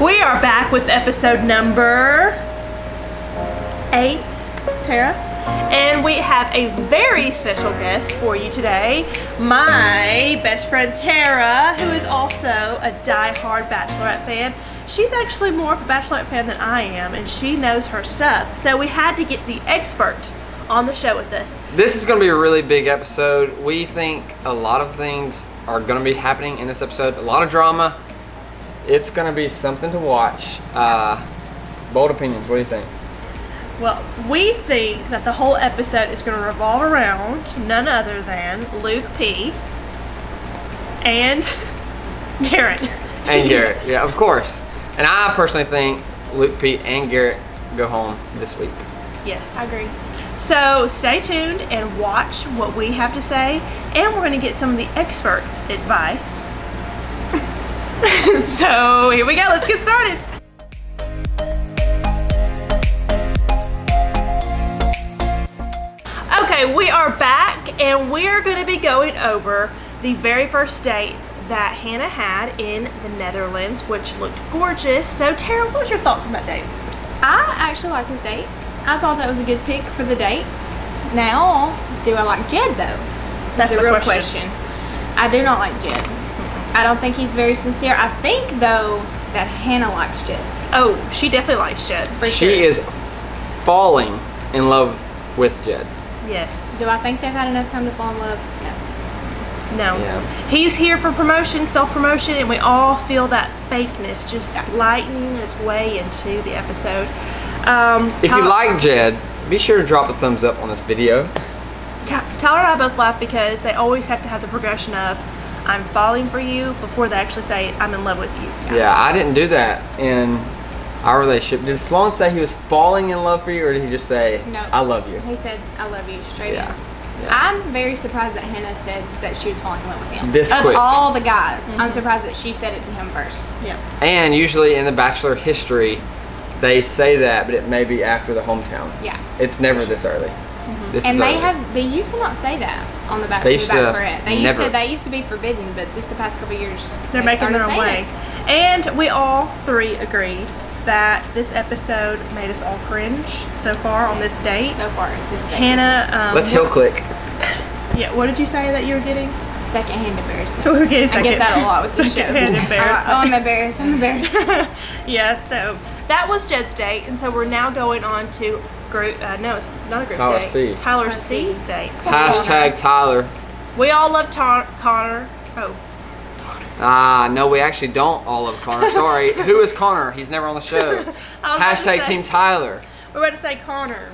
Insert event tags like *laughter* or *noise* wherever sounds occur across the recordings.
We are back with episode number eight, Tara. And we have a very special guest for you today. My best friend Tara, who is also a die-hard Bachelorette fan. She's actually more of a Bachelorette fan than I am, and she knows her stuff. So we had to get the expert on the show with us. This is going to be a really big episode. We think a lot of things are going to be happening in this episode. A lot of drama. It's going to be something to watch. Uh, bold opinions. What do you think? Well, we think that the whole episode is going to revolve around none other than Luke P. and *laughs* Garrett. And *laughs* Garrett. Yeah, of course. And I personally think Luke P and Garrett go home this week. Yes. I agree. So stay tuned and watch what we have to say, and we're going to get some of the experts' advice. *laughs* so here we go. Let's get started. Okay, we are back, and we're going to be going over the very first date that Hannah had in the Netherlands, which looked gorgeous. So, Tara, what was your thoughts on that date? I actually like this date. I thought that was a good pick for the date. Now, do I like Jed though? That's the the real question. question. I do not like Jed. I don't think he's very sincere. I think though that Hannah likes Jed. Oh, she definitely likes Jed. For she sure. is falling in love with Jed. Yes. Do I think they've had enough time to fall in love? No. No. Yeah. He's here for promotion, self promotion, and we all feel that fakeness just Yeah. sliding its way into the episode. Um, If you like Jed, be sure to drop a thumbs up on this video. Ty- Tyler and I both laugh because they always have to have the progression of I'm falling for you before they actually say I'm in love with you. Yeah, I didn't do that in our relationship. Did Sloan say he was falling in love for you, or did he just say, No. I love you? He said, I love you straight Yeah. in. Yeah. I'm very surprised that Hannah said that she was falling in love with him. This of quick. all the guys, I'm mm-hmm. surprised that she said it to him first. Yeah. And usually in the Bachelor history, they say that, but it may be after the hometown. Yeah. It's never this early. This And is they early. have they used to not say that on the Bachelor They and used to Bachelorette. They used never. to they used to be forbidden, but just the past couple of years They're they making their own way. it. And we all three agreed that this episode made us all cringe so far on this date. So far, this day. Hannah, um, Let's what- heel click. *laughs* Yeah, what did you say that you were getting? secondhand embarrassment. *laughs* We're getting I second. get that a lot with the show. Secondhand *laughs* embarrassment. oh, I'm embarrassed. I'm embarrassed. yeah, so that was Jed's date, and so we're now going on to group. Uh, no, it's not a group Tyler date. C. Tyler Tyler C's C. date. Hashtag Tyler. We all love Tar- Connor. Oh, Ah, no, we actually don't all love Connor. *laughs* Sorry. Who is Connor? He's never on the show. *laughs* I was about to Hashtag say- Team Tyler. we're about to say Connor.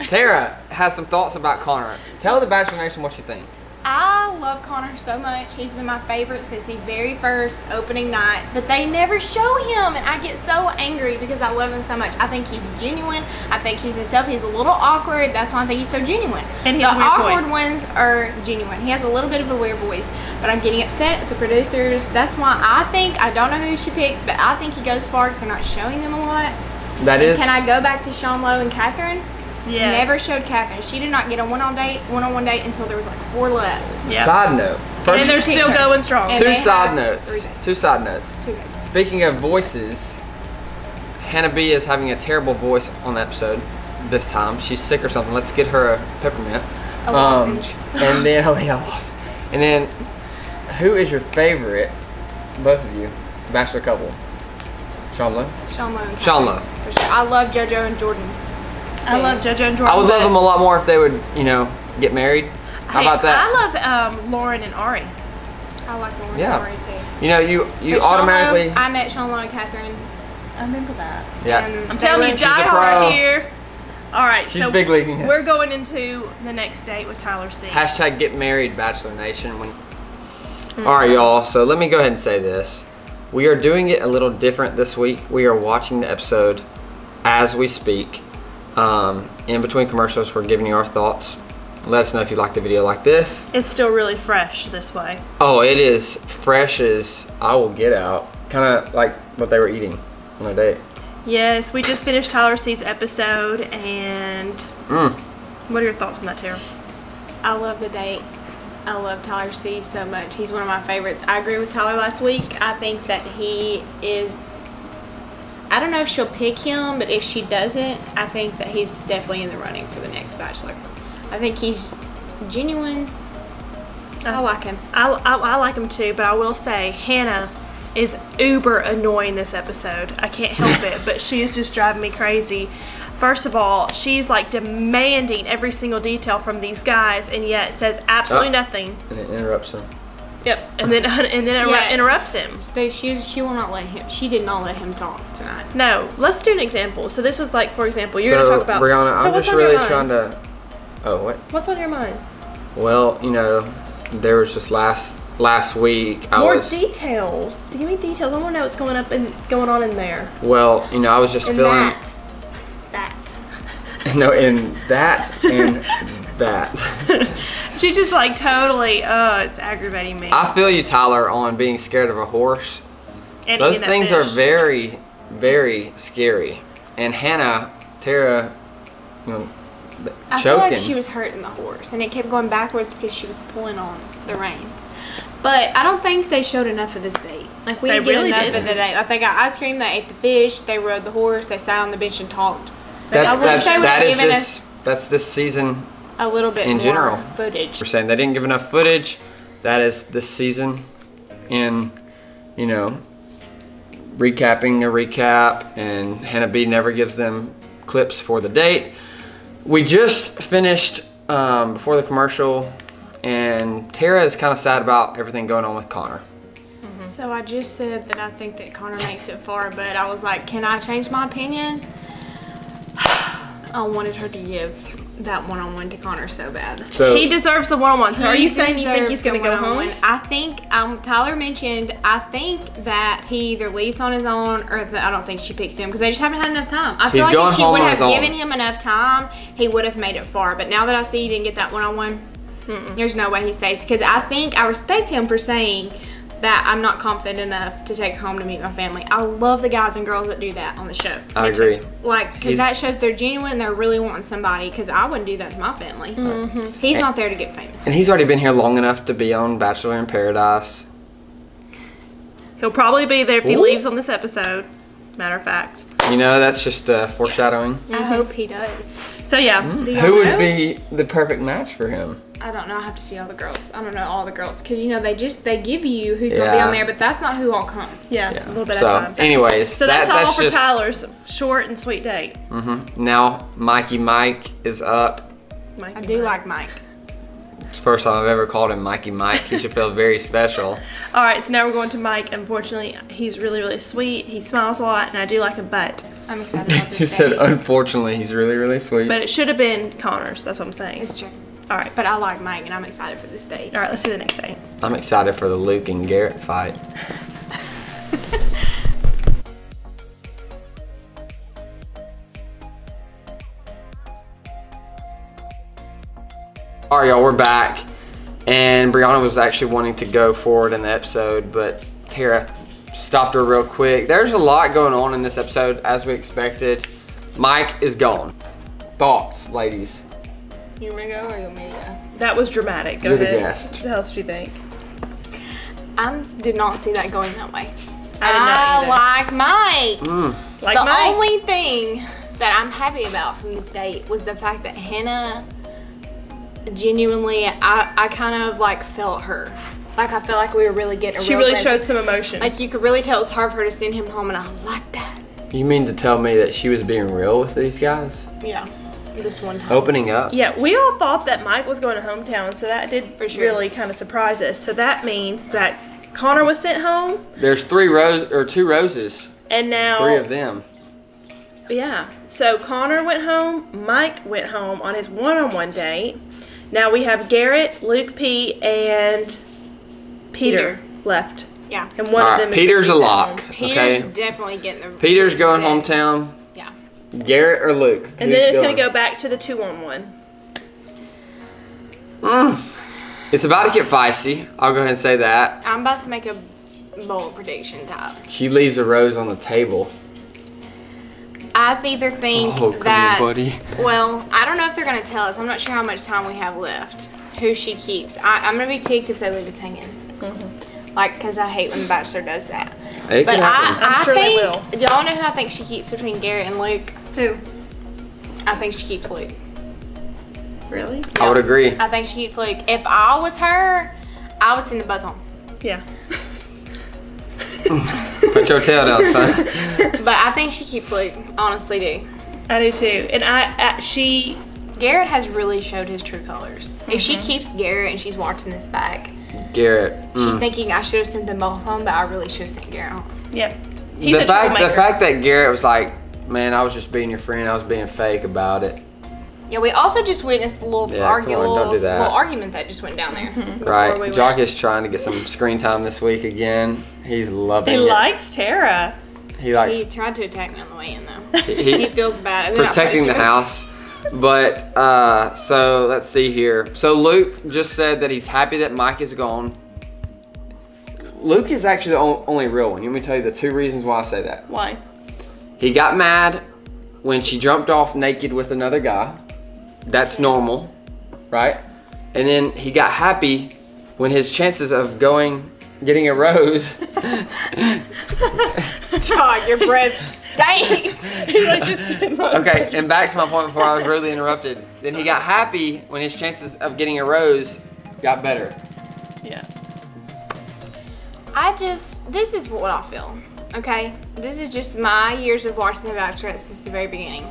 Tara has some thoughts about Connor. Tell the Bachelor Nation what you think. I love Connor so much. He's been my favorite since the very first opening night, but they never show him, and I get so angry because I love him so much. I think he's genuine. I think he's himself. He's a little awkward. That's why I think he's so genuine. And he the weird awkward voice. ones are genuine. He has a little bit of a weird voice, but I'm getting upset at the producers. That's why I think I don't know who she picks, but I think he goes far because they're not showing them a lot. That is. Can I go back to Sean Lowe and Catherine? Yes. Never showed Catherine. She did not get a one-on date, one-on-one date until there was like four left. Yeah. Side note. and they're still her. going strong. Two side notes. Two side notes. Two days. Speaking of voices, Hannah B is having a terrible voice on the episode this time. She's sick or something. Let's get her a peppermint. A lozenge. Um, and then *laughs* oh yeah, lozenge. And then, who is your favorite? Both of you, bachelor couple. Sean Lowe. Sean Lowe. Sean Lowe. For sure. I love JoJo and Jordan. I love JoJo and Jordan. I would love them a lot more if they would, you know, get married. How hey, about that? I love um, Lauren and Arie. I like Lauren Yeah. Story too. you know, you you But automatically. Lowe, I met Sean Lowe and Catherine. I remember that. yeah. and I'm telling you, were- She's a die hard here. All right, She's so big leaguing this. we're going into the next date with Tyler C. Hashtag get married, Bachelor Nation. When... All right, y'all. So let me go ahead and say this. We are doing it a little different this week. We are watching the episode as we speak. Um, in between commercials, we're giving you our thoughts. Let us know if you like the video like this. It's still really fresh this way. Oh, it is fresh as I will get out. Kind of like what they were eating on their date. Yes, we just finished Tyler C's episode, and Mm. what are your thoughts on that, Tara? I love the date. I love Tyler C so much. He's one of my favorites. I agree with Tyler last week. I think that he is I don't know if she'll pick him, but if she doesn't, I think that he's definitely in the running for the next Bachelor. I think he's genuine. I like him. I, I, I like him too, but I will say Hannah is uber annoying this episode. I can't help it, but she is just driving me crazy. First of all, she's like demanding every single detail from these guys, and yet says absolutely Oh. nothing. And it interrupts him. Yep, and then *laughs* and then inter- Yeah. interrupts him. They, she she will not let him. She did not let him talk tonight. No, let's do an example. So this was like, for example, you're so, gonna talk about. Briana, so I'm just really trying to. Oh, what? What's on your mind? Well, you know, there was just last last week. I More was details. Give me details. I want to know what's going up and going on in there. well, you know, I was just In feeling that. That. *laughs* no in that *laughs* and that. *laughs* She's just like totally. Oh, it's aggravating me. I feel you, Tyler, on being scared of a horse. And Those eating that things are very, very scary. And Hannah, Tara, you know, th- I feel like she was hurting the horse, and it kept going backwards because she was pulling on the reins. But I don't think they showed enough of this date. Like we They didn't get really enough didn't. of the date. Like they got ice cream, they ate the fish, they rode the horse, they sat on the bench and talked. that's, I wish that's, they would've given this. That's this season. A little bit In more general. footage. We're saying they didn't give enough footage. That is this season. In, you know, recapping a recap, and Hannah B never gives them clips for the date. We just finished um, before the commercial, and Tara is kind of sad about everything going on with Connor. So I just said that I think that Connor makes it far, but I was like, can I change my opinion? *sighs* I wanted her to give that one-on-one to Connor so bad. So He deserves the one-on-one. So are you saying you think he's gonna go home? one-on-one. I think um, Tyler mentioned. I think that he either leaves on his own or that I don't think she picks him because they just haven't had enough time. I feel He's like if she would have his own. given him enough time, he would have made it far. But now that I see he didn't get that one-on-one, there's no way he stays. Because I think I respect him for saying that I'm not confident enough to take home to meet my family. I love the guys and girls that do that on the show. I agree. Like, because that shows they're genuine and they're really wanting somebody. Because I wouldn't do that to my family. He's not there to get famous. And he's already been here long enough to be on Bachelor in Paradise. He'll probably be there if he Ooh. leaves on this episode. Matter of fact. You know, that's just uh, foreshadowing. I hope he does. So yeah. Do Who would know? be the perfect match for him? I don't know. I have to see all the girls. I don't know all the girls because you know they just they give you who's gonna be Yeah. on there, but that's not who all comes. Yeah, Yeah. a little bit so, at a time. anyways, So that- that's, all for just, Tyler's short and sweet date. Mhm. Now, Mikey Mike is up. Mike I do Mike. like Mike. It's the first time I've ever called him Mikey Mike. He should feel very special. *laughs* All right, so now we're going to Mike. Unfortunately, he's really, really sweet. He smiles a lot, and I do like him, but I'm excited about *laughs* this. You said, date. unfortunately, he's really, really sweet. but it should have been Connor's. That's what I'm saying. it's true. All right, But I like Mike and I'm excited for this date. all right. Let's do the next date. I'm excited for the Luke and Garrett fight. *laughs* All right, y'all, we're back. And Briana was actually wanting to go forward in the episode, but Tara stopped her real quick. There's a lot going on in this episode, as we expected. Mike is gone. Thoughts, ladies? You want me to go or you want me to go? That was dramatic. Go You're the guest. What else do you think? I did not see that going that way. I did not either. like Mike. Mm. Like the Mike. only thing that I'm happy about from this date was the fact that Hannah genuinely I, I kind of like felt her. Like I felt like we were really getting a she real really friendship. showed some emotion. like you could really tell it was hard for her to send him home and I like that. You mean to tell me that she was being real with these guys? Yeah. This one time. Opening up? yeah, we all thought that Mike was going to hometown, so that did For sure. really kind of surprise us. So that means that Connor was sent home, There's three rose or two roses. and now Three of them. Yeah. So Connor went home. Mike went home on his one-on-one date. Now we have Garrett, Luke P, and Peter, Peter. left, Yeah. and one All of right, them is Peter's a gonna be sent lock. home. Peter's Okay. definitely getting the Peter's going getting- hometown. Yeah. Garrett or Luke? And then it's gonna go back to the two-on-one. Mm. It's about to get feisty. I'll go ahead and say that. I'm about to make a bold prediction, Tyler. She leaves a rose on the table. I either think Oh, come that. here, buddy. Well, I don't know if they're gonna tell us. I'm not sure how much time we have left. Who she keeps. I, I'm gonna be ticked if they leave us hanging. Mm-hmm. Like, cause I hate when the Bachelor does that. It But. I, I'm I sure they think, will. do y'all know who I think she keeps between Garrett and Luke? Who? I think she keeps Luke. Really? I would agree. I think she keeps Luke. If I was her, I would send them both home. Yeah. *laughs* Put your tail down, son. *laughs* But I think she keeps Luke. Honestly, do. I do too. And I, I she Garrett has really showed his true colors. If she Mm-hmm. keeps Garrett and she's watching this back, Garrett. she's mm. thinking I should have sent them both home, but I really should have sent Garrett home. Yep. He's the a fact the fact that Garrett was like, man, I was just being your friend. I was being fake about it. Yeah, we also just witnessed a little, Yeah, argu- come on, don't do little, that. little argument that just went down there. *laughs* Right. we Jock is trying to get some screen time this week again. He's loving he it. He likes Tara. he likes He tried to attack me on the way in though. he, he *laughs* he- feels bad. and protecting the house. But uh, so let's see here. So Luke just said that he's happy that Mike is gone. Luke is actually the only real one. Let me tell you the two reasons why I say that. Why? He got mad when she jumped off naked with another guy. That's normal, right? And then he got happy when his chances of going getting a rose. *laughs* *laughs* Jock, your breath stinks. He's like just sitting on- okay, and back to my point before I was rudely interrupted. Then he got happy when his chances of getting a rose got better. Yeah. I just, this is what I feel. Okay, this is just my years of watching The Bachelorette since the very beginning.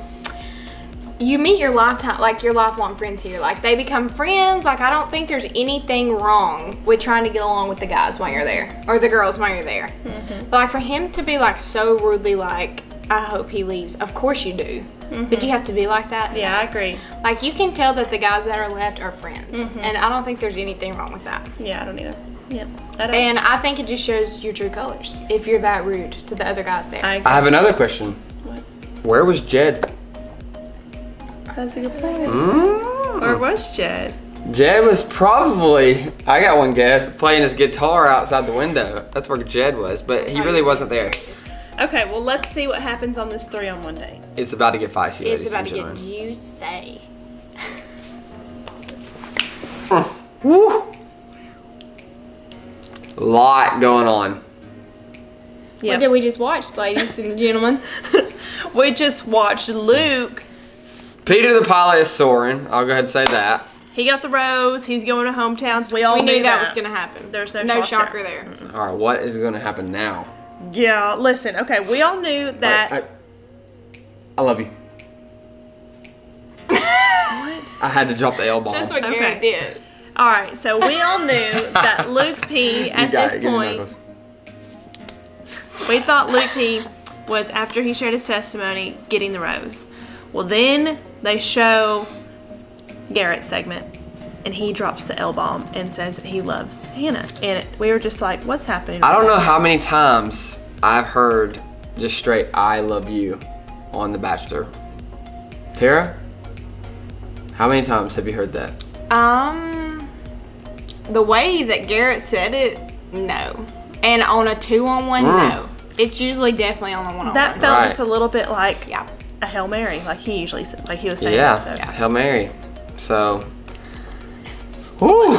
You meet your lifetime, like your lifelong friends here. Like they become friends. Like I don't think there's anything wrong with trying to get along with the guys while you're there, or the girls while you're there. Mm-hmm. But like for him to be like so rudely, like I hope he leaves. Of course you do. But you have to be like that. Yeah, I agree. Like you can tell that the guys that are left are friends, and I don't think there's anything wrong with that. Yeah, I don't either. Yeah. I don't. And I think it just shows your true colors if you're that rude to the other guys there. I. I have another question. What? Where was Jed? That's a good point. Mm. Or was Jed? Jed was probably, I got one guess, playing his guitar outside the window. That's where Jed was, but he really wasn't there. Okay, well let's see what happens on this three on one day. It's about to get feisty. it's ladies about and to get gentlemen. juicy. *laughs* Woo! Lot going on. Yeah. What did we just watch, ladies and *laughs* gentlemen? we just watched Luke. Peter the pilot is soaring. I'll go ahead and say that. He got the rose. He's going to hometowns. We all we knew that, that was gonna happen. There's no no shock shocker there. there. All right, what is going to happen now? Yeah, listen. Okay, we all knew that. I, I, I love you. What? I had to drop the L bomb. That's what Okay. Garrett did. all right, so we all knew that *laughs* Luke P. At this point, we thought Luke P. was after he shared his testimony getting the rose. Well, then they show Garrett's segment, and he drops the L bomb and says that he loves Hannah. And we were just like, "What's happening?" I don't know how many times I've heard just straight "I love you" on The Bachelor. Tara, how many times have you heard that? Um, the way that Garrett said it, no. And on a two-on-one, Mm. no. It's usually definitely on a one-on-one. That felt Right. just a little bit like yeah. a hail mary, like he usually said, like he was saying. Yeah, so. Hail Mary. So, whew.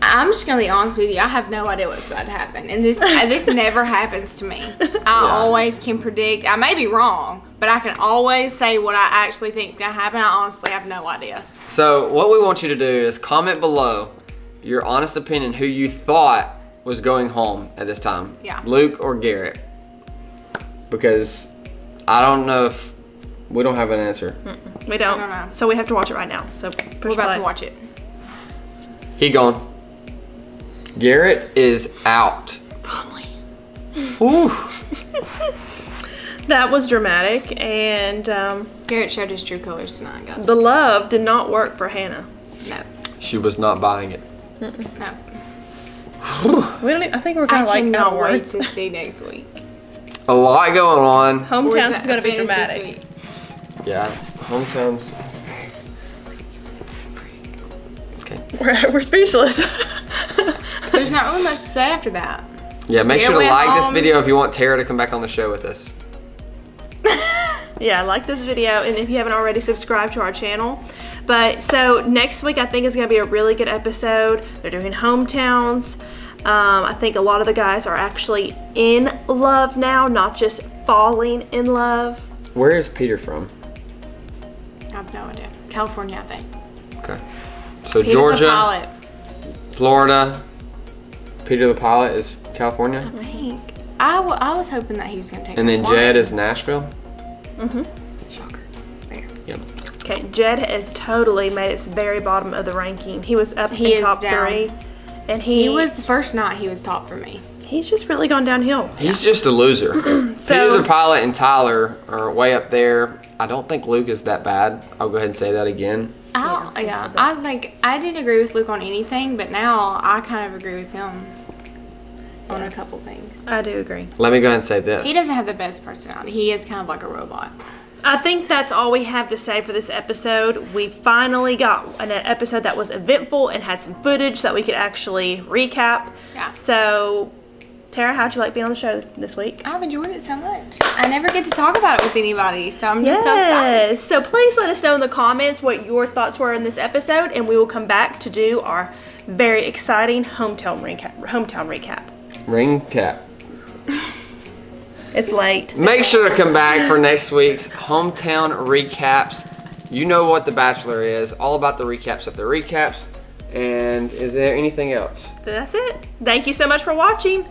I'm just gonna be honest with you. I have no idea what's about to happen, and this uh, this *laughs* never happens to me. I always can predict. I may be wrong, but I can always say what I actually think to happen. I honestly have no idea. So what we want you to do is comment below your honest opinion who you thought was going home at this time. Yeah. Luke or Garrett. Because I don't know if we don't have an answer. We don't. I don't know. So we have to watch it right now. So push We're about play. to watch it. He gone. Garrett is out. Whew. That was dramatic, and um, Garrett showed his true colors tonight, guys. the love did not work for Hannah. no, She was not buying it. no. We don't. Even, I think we're I gonna like cannot out wait words. to see next week. A lot going on. Hometowns Or is gonna be dramatic. Yeah. Hometowns. We're, *laughs* we're speechless. There's not really much to say after that. Yeah, make Yeah, sure to we're like this video if you want Tara to come back on the show with us. yeah, like this video, and if you haven't already, subscribe to our channel. But so next week, I think is gonna be a really good episode. They're doing hometowns. Um, I think a lot of the guys are actually in love now, not just falling in love. Where is Peter from? I have no idea. California, I think. Okay. So Peter Georgia, pilot. Florida. Peter the pilot is California, I think. I, w- I was hoping that he was going to take and then Jed is Nashville. Mhm. Shocker. There. Yep. Okay, Jed has totally made it to the very bottom of the ranking. He was up He in is top down. three, and he, He was the first night he was top for me. he's just really gone downhill. He's just a loser. So- *clears throat* Peter the pilot and Tyler are way up there. I don't think Luke is that bad. I'll go ahead and say that again. I, yeah, I like. I didn't agree with Luke on anything, but now I kind of agree with him on a couple things. I do agree. Let me go ahead and say this. He doesn't have the best personality. He is kind of like a robot. I think that's all we have to say for this episode. We finally got an episode that was eventful and had some footage that we could actually recap. Yeah. So, Tara, how'd you like being on the show this week? I've enjoyed it so much. I never get to talk about it with anybody, so I'm just so excited. Yes. So please let us know in the comments what your thoughts were in this episode, and we will come back to do our very exciting hometown recap. Hometown recap. Ring cap. It's late. Make sure to come back for next week's hometown recaps. You know what The Bachelor is, all about the recaps of the recaps. And is there anything else? That's it. Thank you so much for watching.